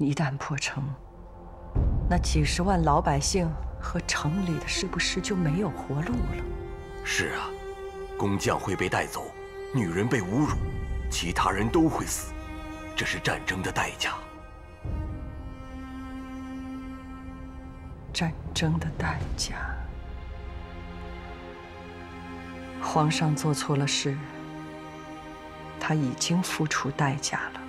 一旦破城，那几十万老百姓和城里的是不是就没有活路了？是啊，工匠会被带走，女人被侮辱，其他人都会死，这是战争的代价。战争的代价。皇上做错了事，他已经付出代价了。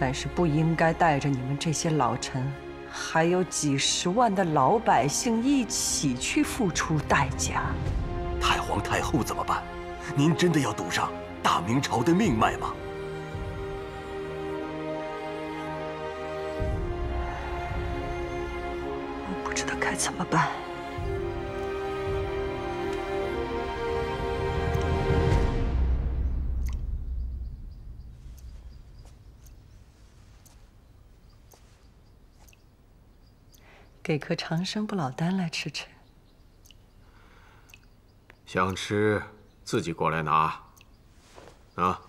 但是不应该带着你们这些老臣，还有几十万的老百姓一起去付出代价。太皇太后怎么办？您真的要赌上大明朝的命脉吗？我不知道该怎么办。给颗长生不老丹来吃吃。想吃，自己过来拿。啊！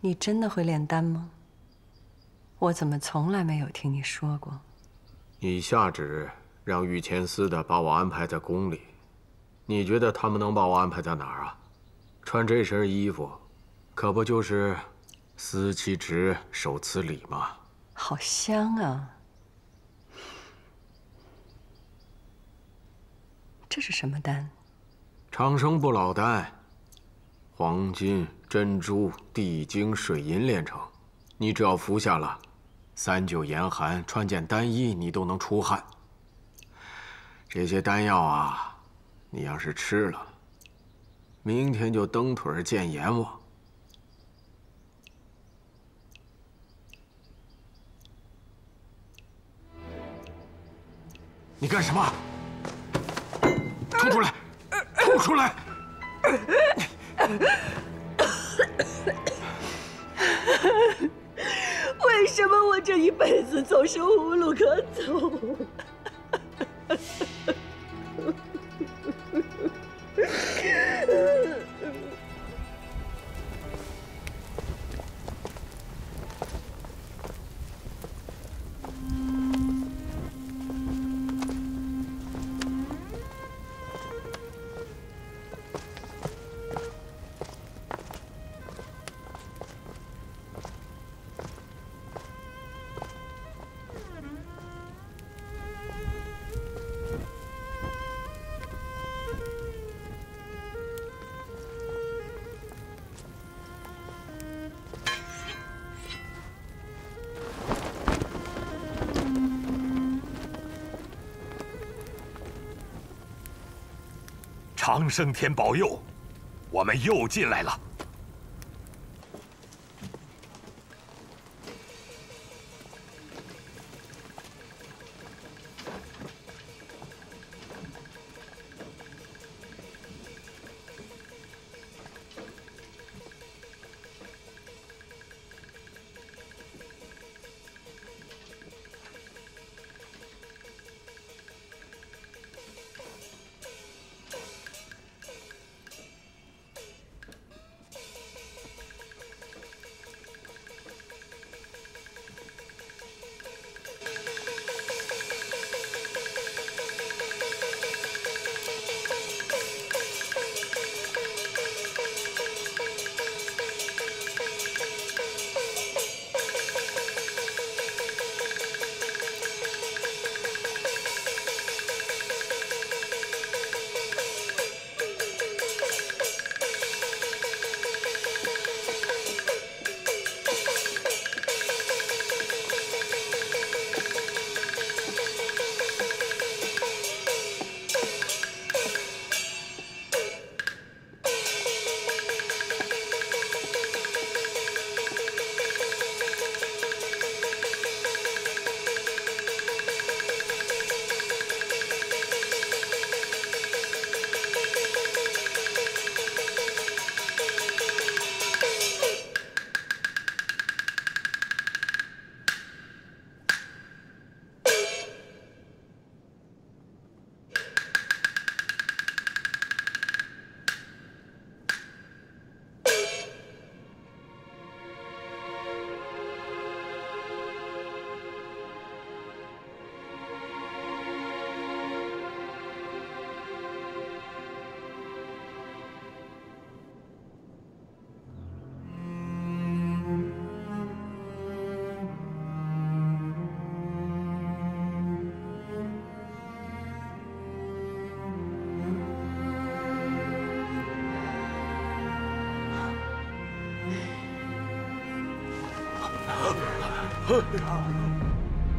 你真的会炼丹吗？我怎么从来没有听你说过？你下旨让御前司的把我安排在宫里。你觉得他们能把我安排在哪儿啊？穿这身衣服，可不就是司其职，守此礼吗？好香啊！这是什么丹？长生不老丹，黄金、珍珠、地精、水银炼成。你只要服下了，三九严寒，穿件单衣你都能出汗。这些丹药啊！你要是吃了，明天就蹬腿见阎王。你干什么？吐出来！吐出来！为什么我这一辈子总是无路可走？长生天保佑，我们又进来了。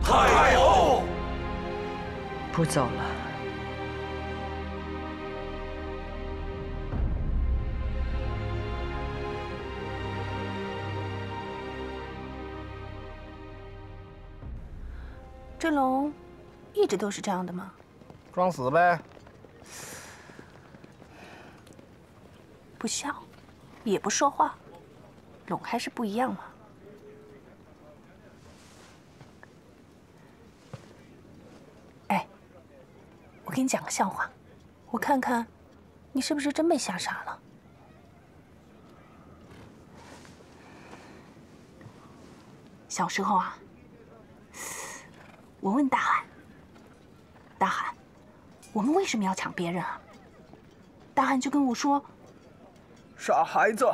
太后，不走了。振龙一直都是这样的吗？装死呗。不笑，也不说话，龙还是不一样嘛。给你讲个笑话，我看看，你是不是真被吓傻了？小时候啊，我问大海：“大海，我们为什么要抢别人啊？”大汉就跟我说。傻孩子，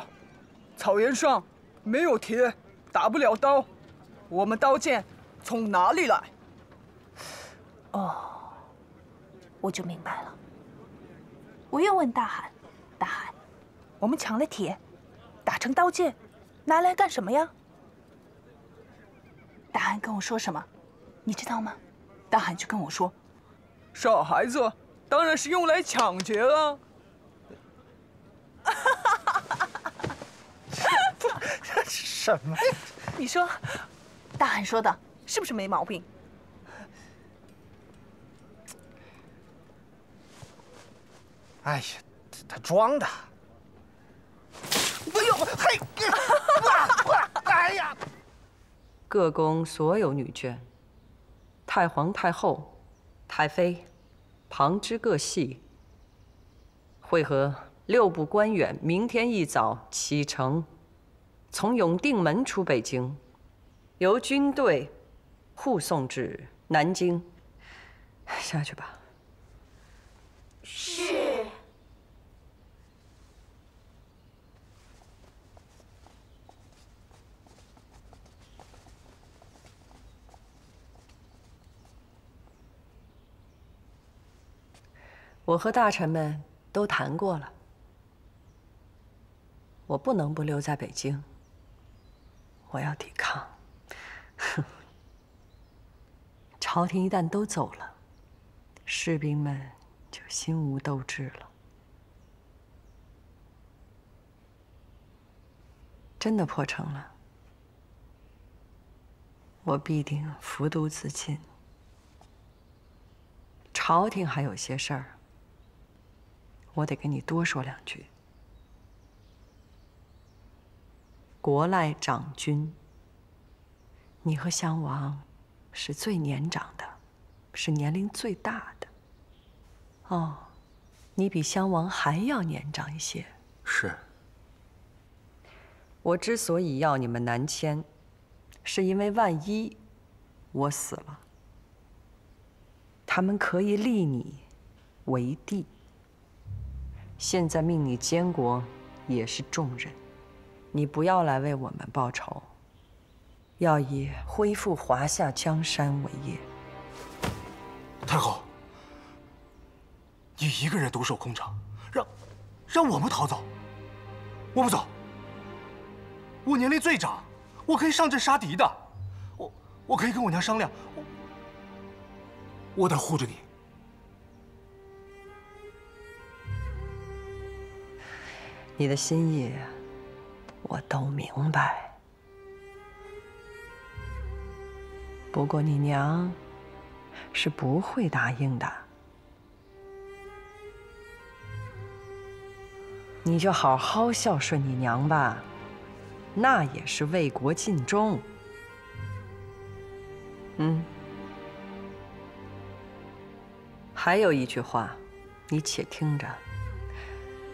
草原上没有铁，打不了刀，我们刀剑从哪里来？哦，我就明白了。我又问大海：“大海，我们抢了铁，打成刀剑，拿来干什么呀？”大汉跟我说什么？你知道吗？大汉就跟我说：“傻孩子，当然是用来抢劫了。”什么？你说，大汉说的是不是没毛病？哎呀，他装的。哎呦，嘿！哎呀！各宫所有女眷、太皇太后、太妃、旁支各系，会合六部官员，明天一早启程。从永定门出北京，由军队护送至南京。下去吧。是。我和大臣们都谈过了，我不能不留在北京。我要抵抗。哼 朝廷一旦都走了，士兵们就心无斗志了。真的破城了，我必定服毒自尽。朝廷还有些事儿，我得跟你多说两句。国赖长君，你和襄王是最年长的，是年龄最大的。哦，你比襄王还要年长一些。是。我之所以要你们南迁，是因为万一我死了，他们可以立你为帝。现在命你监国，也是重任。你不要来为我们报仇，要以恢复华夏江山为业。太后，你一个人独守空城，让让我们逃走？我不走。我年龄最长，我可以上阵杀敌的。我我可以跟我娘商量，我我得护着你。你的心意。我都明白，不过你娘是不会答应的。你就好好孝顺你娘吧，那也是为国尽忠。嗯，还有一句话，你且听着：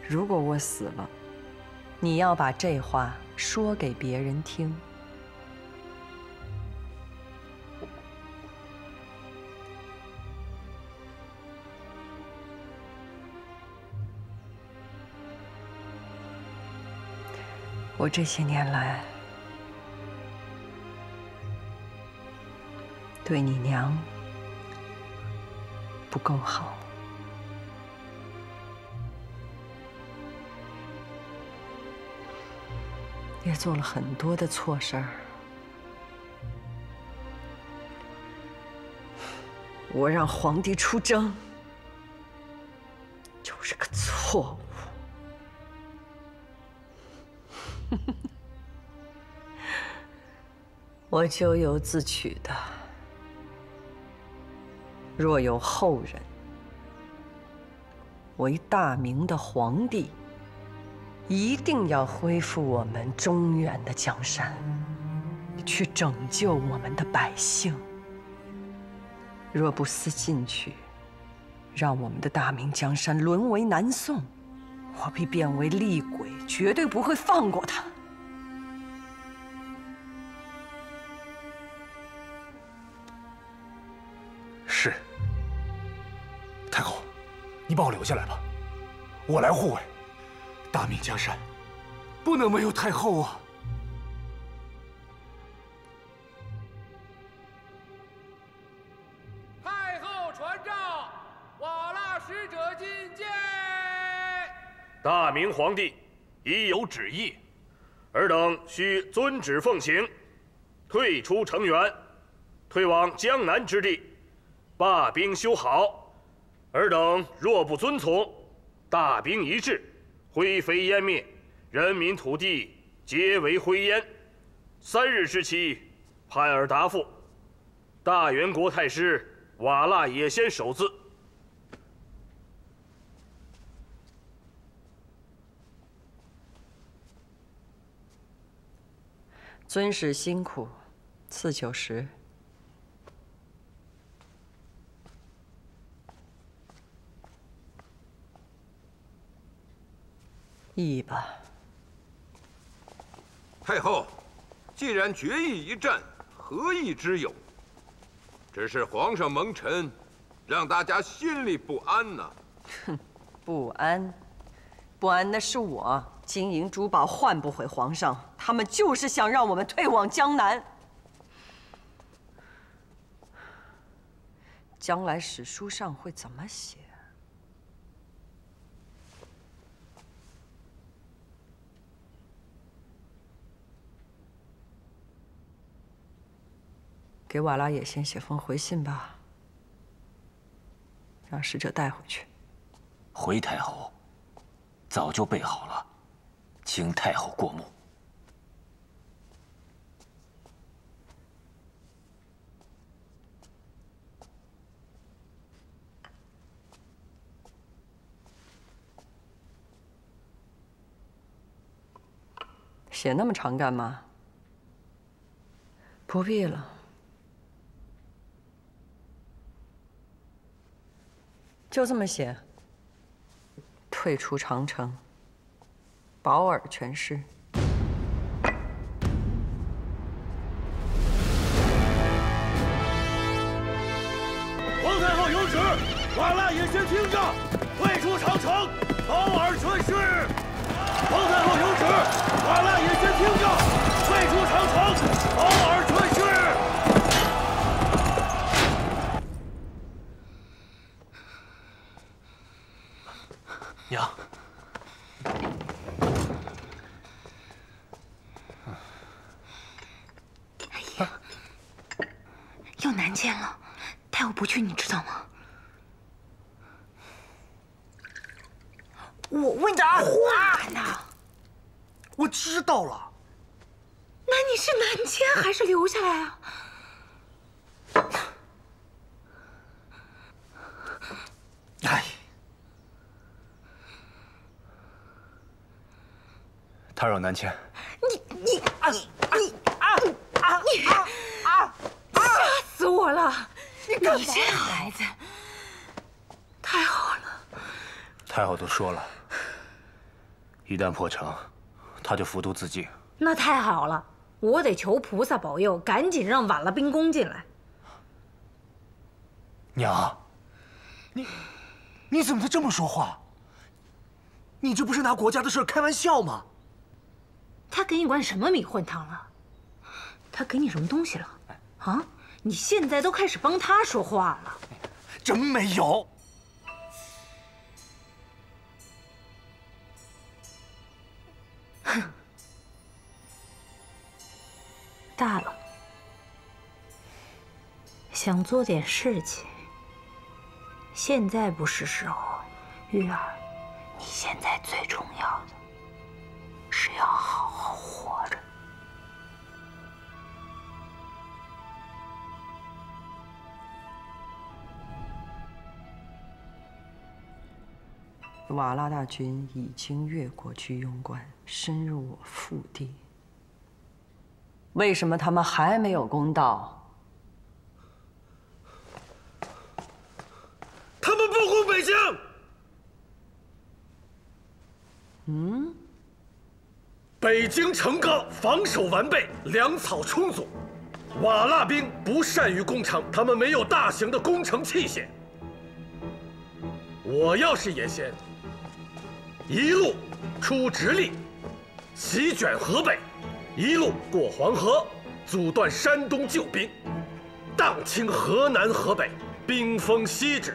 如果我死了。你要把这话说给别人听。我这些年来对你娘不够好。也做了很多的错事儿。我让皇帝出征就是个错误。我咎由自取的。若有后人为大明的皇帝一定要恢复我们中原的江山，去拯救我们的百姓。若不思进取，让我们的大明江山沦为南宋，我必变为厉鬼，绝对不会放过他。是。太后，你把我留下来吧，我来护卫大明江山，不能没有太后啊！太后传诏，瓦剌使者觐见。大明皇帝已有旨意，尔等需遵旨奉行，退出城垣，退往江南之地，罢兵修好。尔等若不遵从，大兵一至，灰飞烟灭，人民土地皆为灰烟。三日之期，派尔答复。大元国太师瓦剌也先首字。尊使辛苦，赐酒食。议吧，太后，既然决意一战，何意之有？只是皇上蒙尘，让大家心里不安呐。哼，不安，不安的是我。金银珠宝换不回皇上，他们就是想让我们退往江南。将来史书上会怎么写？给瓦拉也先写封回信吧，让使者带回去。回太后，早就备好了，请太后过目。写那么长干嘛？不必了。就这么写，退出长城，保尔全尸。皇太后有旨，瓦剌也先听着，退出长城，保尔全尸。皇太后有旨，瓦剌也先听着，退出长城，保尔全。娘，哎呀，要难见了，太后不去，你知道吗？我问你话呢，我知道了。那你是南迁还是留下来啊？他让南迁，你你你你啊啊你啊！吓死我了！你这孩子，太好了！太后都说了，一旦破城，他就服毒自尽。那太好了，我得求菩萨保佑，赶紧让瓦剌兵攻进来。娘，你你怎么能这么说话？你这不是拿国家的事开玩笑吗？他给你灌什么迷魂汤了？他给你什么东西了？啊！你现在都开始帮他说话了？真没有。哼，大了，想做点事情，现在不是时候，玉儿，你现在最瓦剌大军已经越过居庸关，深入我腹地。为什么他们还没有攻到？他们不攻北京。嗯，北京城高，防守完备，粮草充足。瓦剌兵不善于攻城，他们没有大型的攻城器械。我要是叶先，一路出直隶，席卷河北，一路过黄河，阻断山东救兵，荡清河南河北，兵锋西指，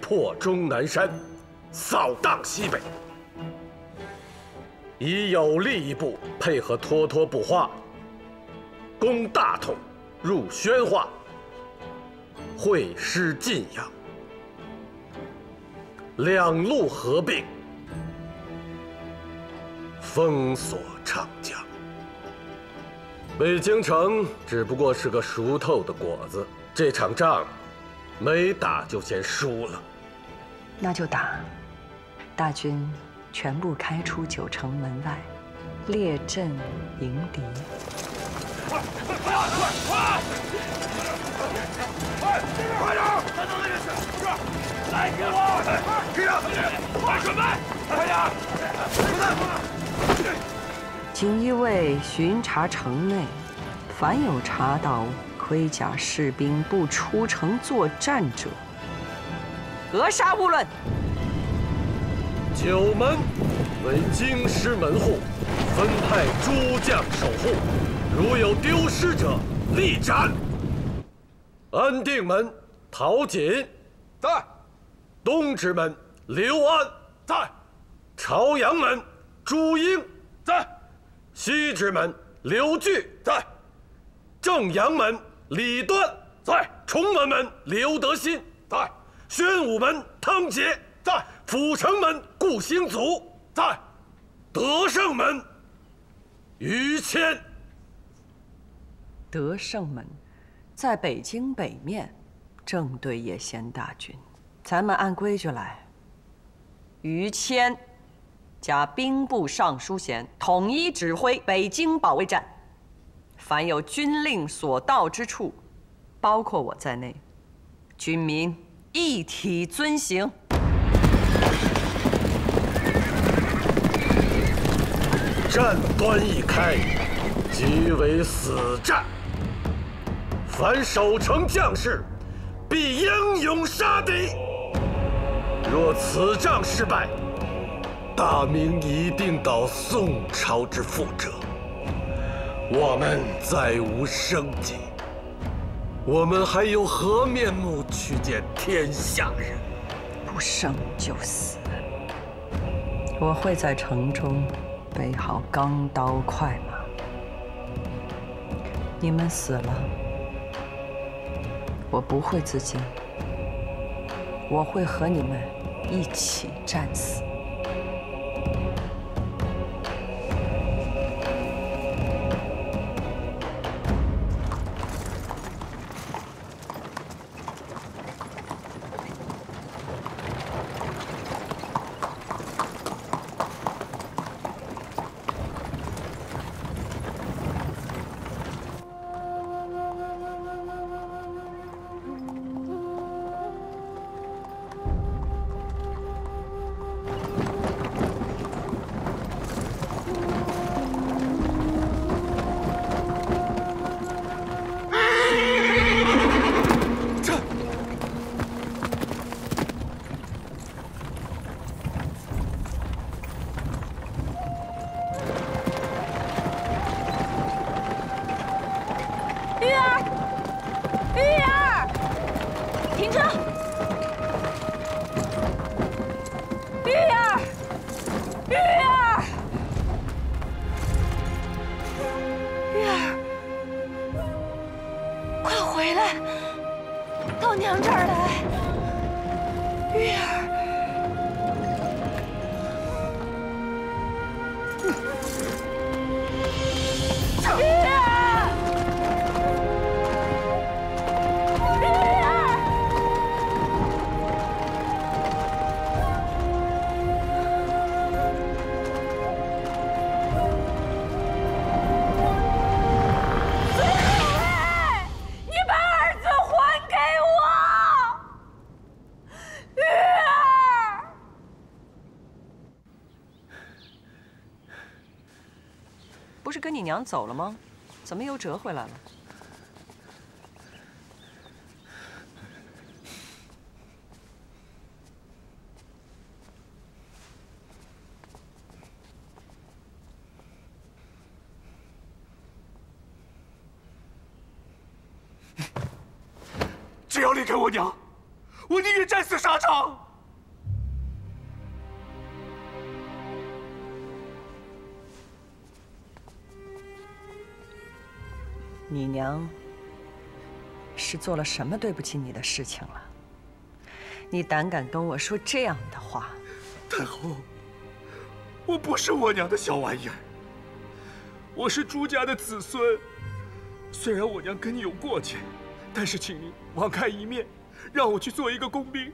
破终南山，扫荡西北。以有力一部配合脱脱不花，攻大同，入宣化，会师晋阳，两路合并，封锁长江。北京城只不过是个熟透的果子，这场仗没打就先输了。那就打，大军。全部开出九城门外，列阵迎敌。快快快快快！快快点！再到那边去！是，来给我！给上！快准备！快点！锦衣卫巡查城内，凡有查到盔甲士兵不出城作战者，格杀勿论。九门为京师门户，分派诸将守护，如有丢失者，立斩。安定门陶瑾在，东直门刘安。在，朝阳门朱英在，西直门刘据在，正阳门李端在，崇文门刘德新在，宣武门汤杰在。阜成门顾兴祖在，德胜门于谦。德胜门在北京北面，正对叶先大军。咱们按规矩来。于谦加兵部尚书衔，统一指挥北京保卫战。凡有军令所到之处，包括我在内，军民一体遵行。战端一开，即为死战。凡守城将士，必英勇杀敌。若此仗失败，大明一定蹈宋朝之覆辙，我们再无生机。我们还有何面目去见天下人？不生就死。我会在城中。备好钢刀快马，你们死了，我不会自尽，我会和你们一起战死。跟你娘走了吗？怎么又折回来了？只要离开我娘，我宁愿战死沙场。你娘是做了什么对不起你的事情了？你胆敢跟我说这样的话？太后，我不是我娘的小玩意儿，我是朱家的子孙。虽然我娘跟你有过节，但是请您网开一面，让我去做一个工兵。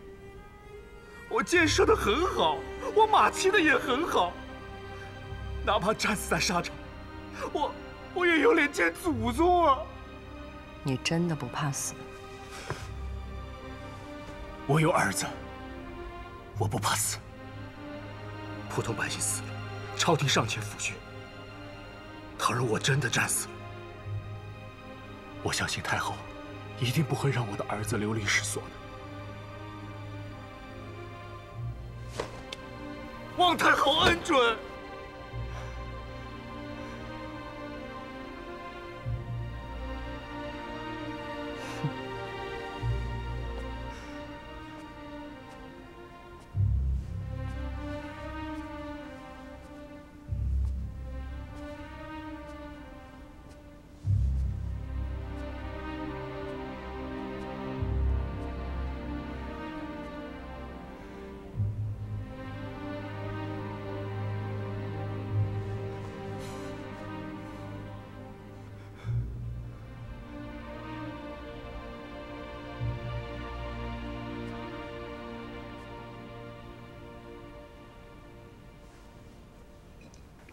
我箭射的很好，我马骑的也很好，哪怕战死在沙场，我我也有脸见祖宗啊！你真的不怕死？我有儿子，我不怕死。普通百姓死了，朝廷尚且抚恤。倘若我真的战死了，我相信太后一定不会让我的儿子流离失所的。望太后恩准。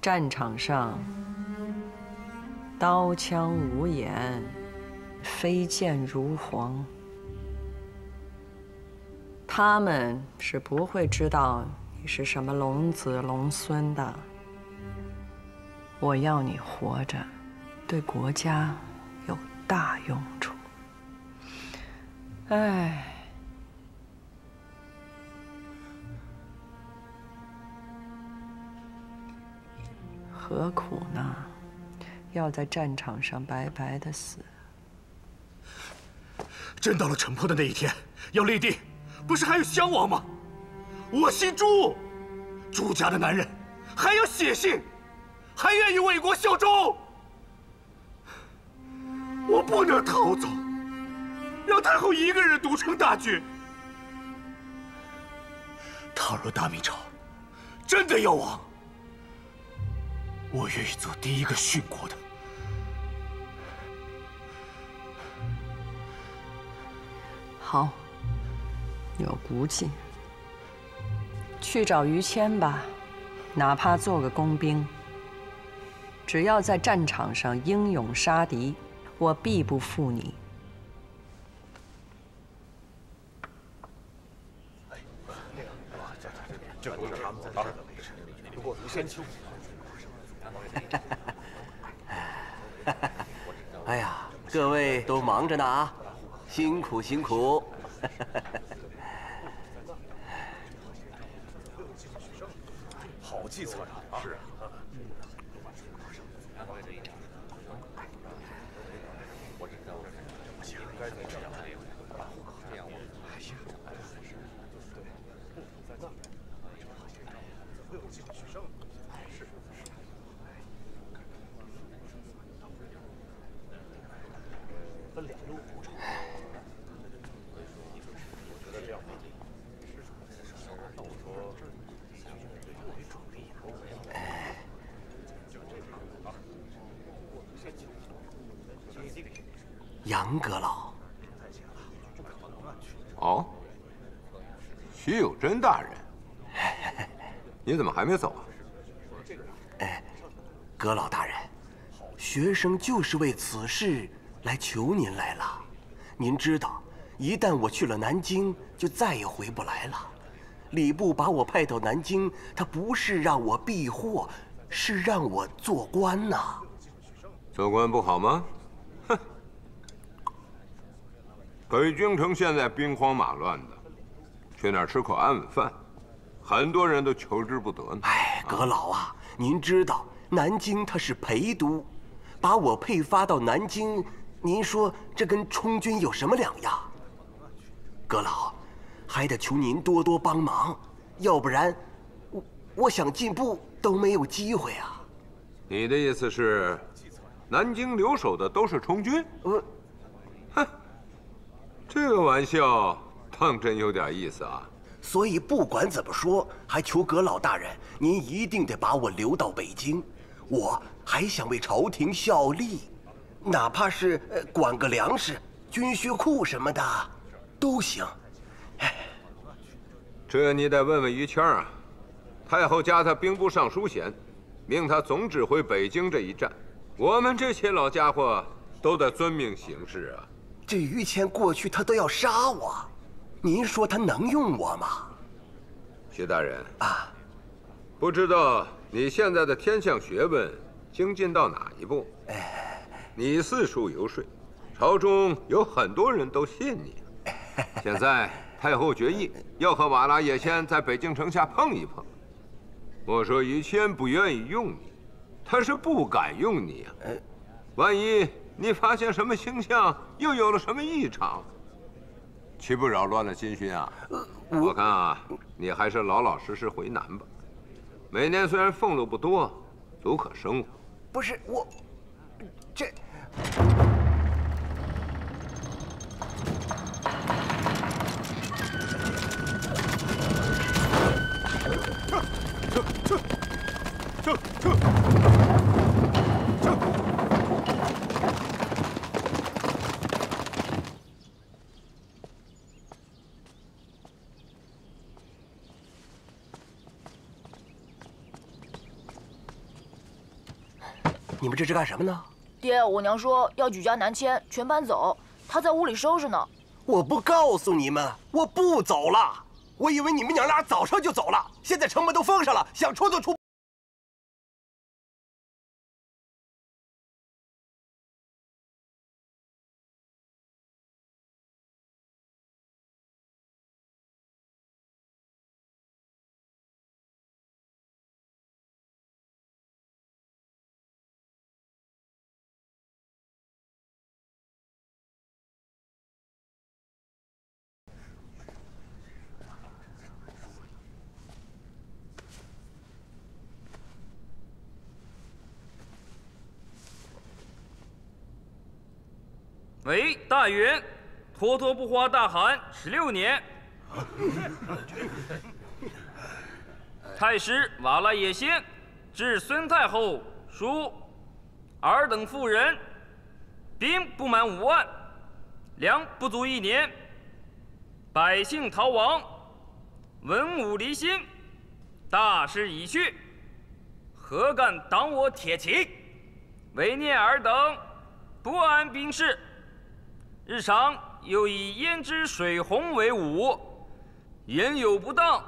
战场上，刀枪无眼，飞剑如簧。他们是不会知道你是什么龙子龙孙的。我要你活着，对国家有大用处。唉。何苦呢？要在战场上白白的死。真到了城破的那一天，要立定，不是还有襄王吗？我姓朱，朱家的男人还有血性，还愿意为国效忠。我不能逃走，让太后一个人独撑大局。倘若大明朝真的要亡，我愿意做第一个殉国的。好，有骨气，去找于谦吧，哪怕做个工兵，只要在战场上英勇杀敌，我必不负你。这不是他们在这儿的位置，不过如山丘。哎呀，各位都忙着呢啊，辛苦辛苦。好计策呀！是啊。不行，该怎么样？这样我还行。对，在那儿，会有机会取胜。是是。分两路补偿。我觉得这样没劲。杨阁老。哦，徐有贞大人，你怎么还没走啊？哎，阁老大人，学生就是为此事来求您来了。您知道，一旦我去了南京，就再也回不来了。礼部把我派到南京，他不是让我避祸，是让我做官呐。做官不好吗？哼！北京城现在兵荒马乱的，去哪儿吃口安稳饭？很多人都求之不得呢。哎，阁老啊，您知道南京它是陪都，把我配发到南京，您说这跟充军有什么两样？阁老。还得求您多多帮忙，要不然，我我想进步都没有机会啊。你的意思是，南京留守的都是充军？我，哼，这个玩笑当真有点意思啊。所以不管怎么说，还求阁老大人，您一定得把我留到北京。我还想为朝廷效力，哪怕是管个粮食、军需库什么的，都行。哎 这你得问问于谦啊。太后加他兵部尚书衔，命他总指挥北京这一战。我们这些老家伙都得遵命行事啊。这于谦过去他都要杀我，您说他能用我吗？薛大人啊，不知道你现在的天象学问精进到哪一步？哎，你四处游说，朝中有很多人都信你。现在太后决议要和瓦剌野仙在北京城下碰一碰。莫说于谦不愿意用你，他是不敢用你啊。万一你发现什么星象，又有了什么异常，岂不扰乱了军心啊？我看啊，你还是老老实实回南吧。每年虽然俸禄不多，足可生活。不是我，这。你们这是干什么呢？爹，我娘说要举家南迁，全搬走。她在屋里收拾呢。我不告诉你们，我不走了。我以为你们娘俩早上就走了，现在城门都封上了，想出都出。为大元，脱脱不花大汗十六年。太师瓦剌野仙致孙太后书：尔等妇人，兵不满五万，粮不足一年，百姓逃亡，文武离心，大势已去，何敢挡我铁骑？为念尔等不安兵事。日常又以胭脂水红为伍，言有不当，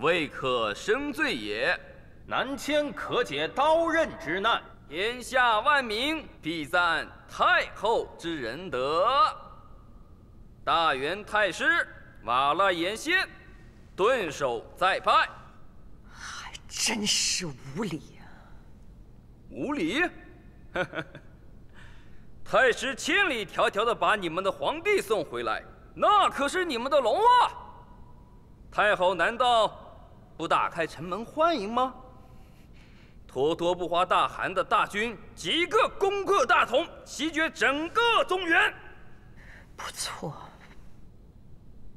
未可生罪也。南迁可解刀刃之难，天下万民必赞太后之仁德。大元太师瓦剌延先，顿首再拜。还真是无礼啊！无礼？太师千里迢迢的把你们的皇帝送回来，那可是你们的龙啊！太后难道不打开城门欢迎吗？脱脱不花大汗的大军几个攻克大同，席卷整个中原。不错，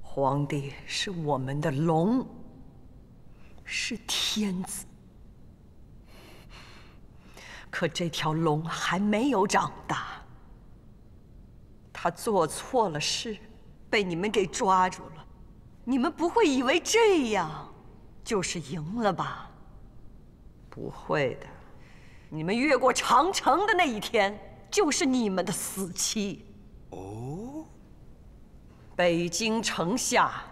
皇帝是我们的龙，是天子。可这条龙还没有长大。他做错了事，被你们给抓住了。你们不会以为这样就是赢了吧？不会的，你们越过长城的那一天，就是你们的死期。哦，北京城下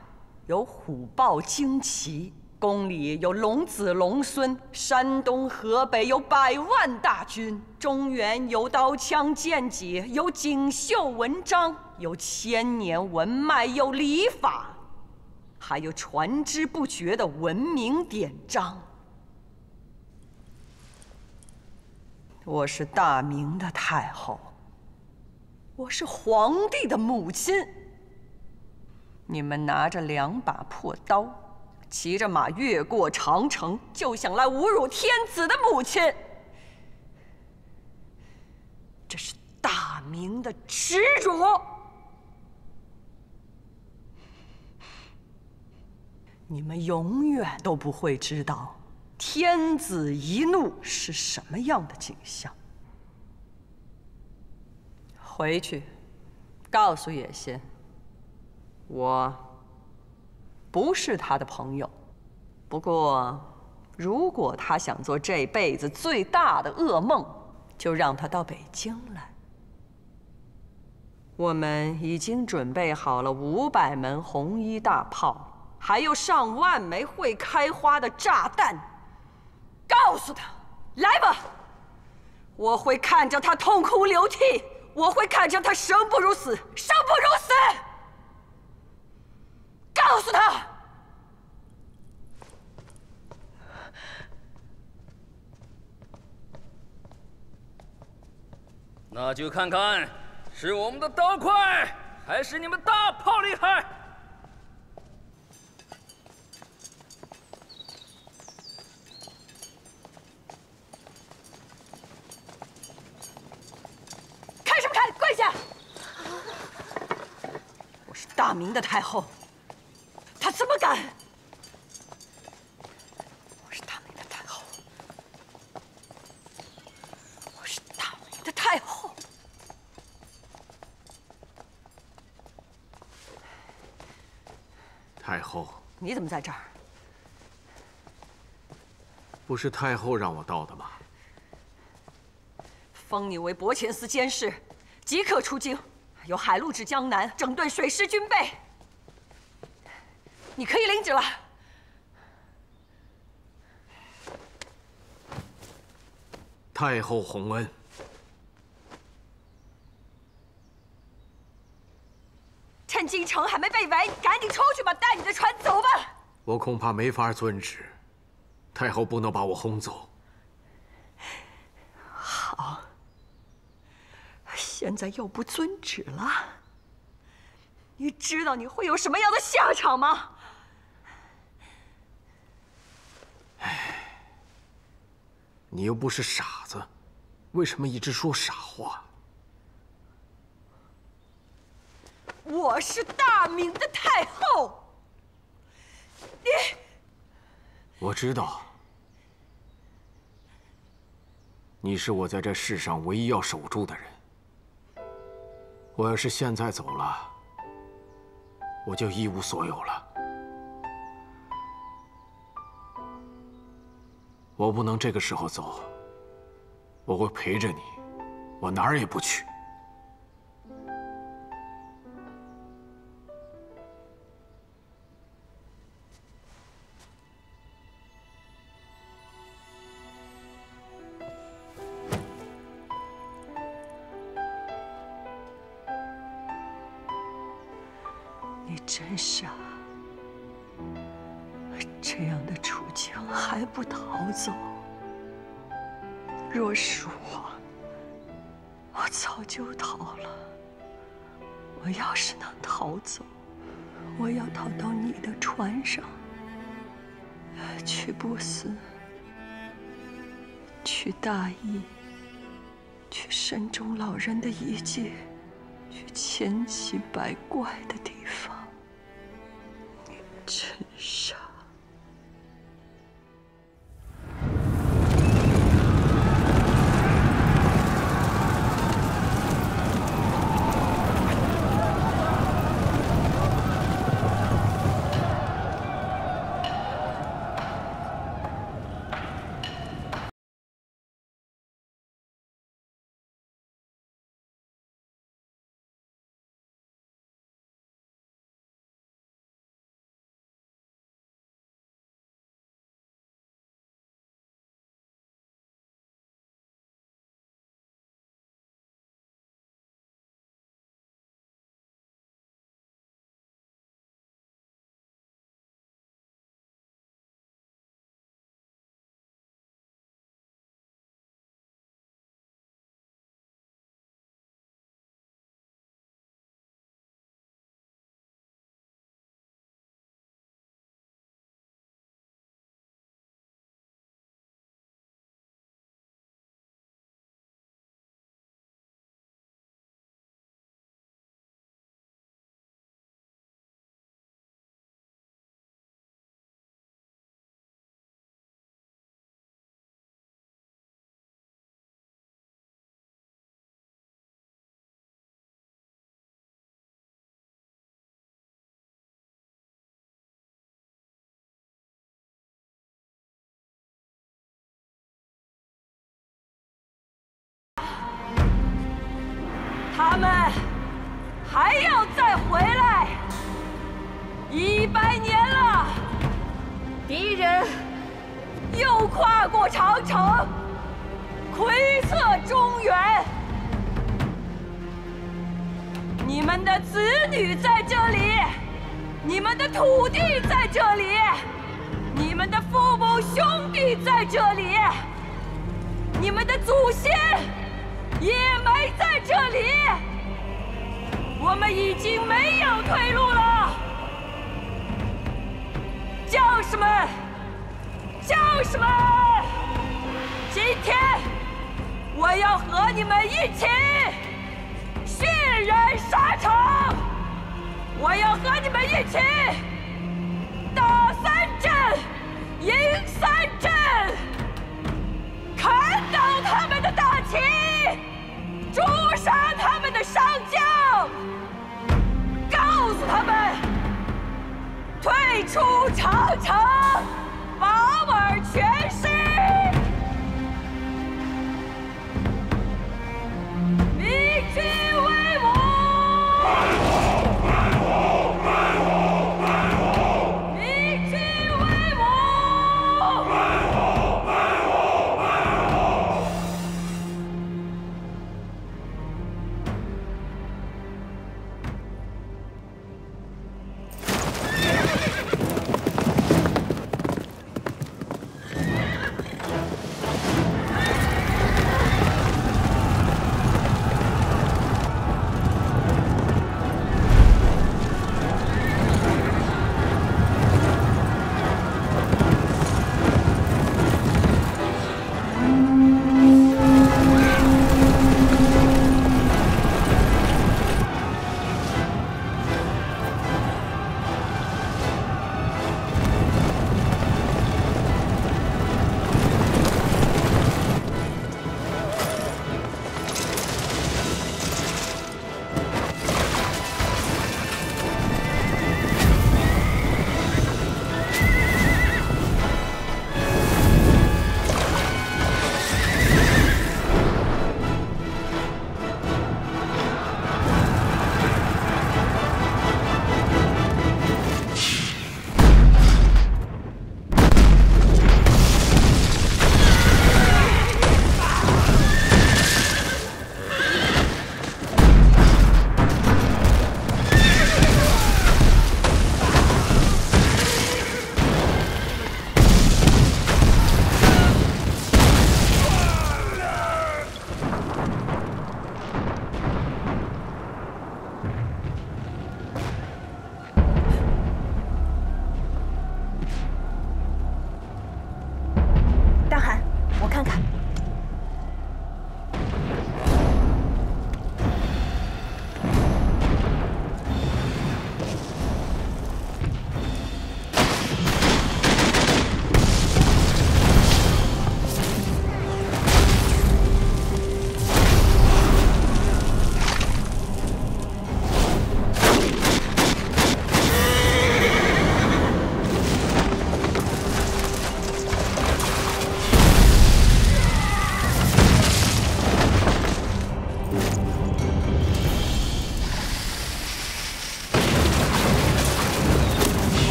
有虎豹旌旗。宫里有龙子龙孙，山东河北有百万大军，中原有刀枪剑戟，有锦绣文章，有千年文脉，有礼法，还有传之不绝的文明典章。我是大明的太后，我是皇帝的母亲。你们拿着两把破刀。骑着马越过长城，就想来侮辱天子的母亲。这是大明的耻辱。你们永远都不会知道，天子一怒是什么样的景象。回去，告诉野仙，我。不是他的朋友，不过，如果他想做这辈子最大的噩梦，就让他到北京来。我们已经准备好了五百门红衣大炮，还有上万枚会开花的炸弹。告诉他，来吧！我会看着他痛哭流涕，我会看着他生不如死，生不如死。告诉他，那就看看是我们的刀快，还是你们大炮厉害。看什么看？跪下！我是大明的太后。他怎么敢？我是大明的太后，我是大明的太后。太后，你怎么在这儿？不是太后让我到的吗？封你为博前司监事，即刻出京，由海路至江南，整顿水师军备。你可以领旨了，太后洪恩。趁京城还没被围，赶紧出去吧，带你的船。我恐怕没法遵旨，太后不能把我轰走。好，现在又不遵旨了，你知道你会有什么样的下场吗？你又不是傻子，为什么一直说傻话？我是大明的太后，你……我知道，你是我在这世上唯一要守住的人。我要是现在走了，我就一无所有了。我不能这个时候走，我会陪着你，我哪儿也不去。若是我，我早就逃了。我要是能逃走，我要逃到你的船上，去不死，去大义，去山中老人的遗迹，去千奇百怪的地方。你真傻。还要再回来。一百年了，敌人又跨过长城，窥测中原。你们的子女在这里，你们的土地在这里，你们的父母兄弟在这里，你们的祖先也埋在这里。我们已经没有退路了，将士们，将士们，今天我要和你们一起血染沙场，我要和你们一起打三退出长城，保尔全尸。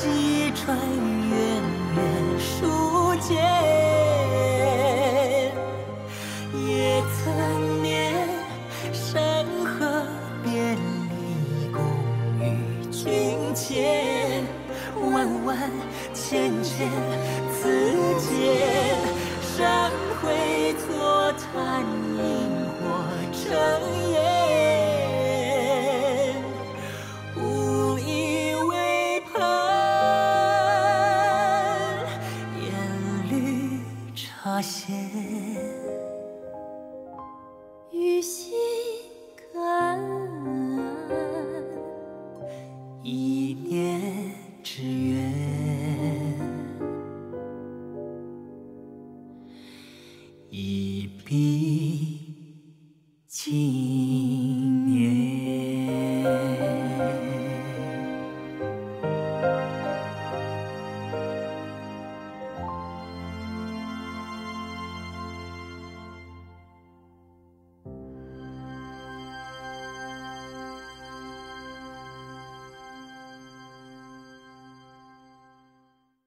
几转远远书间，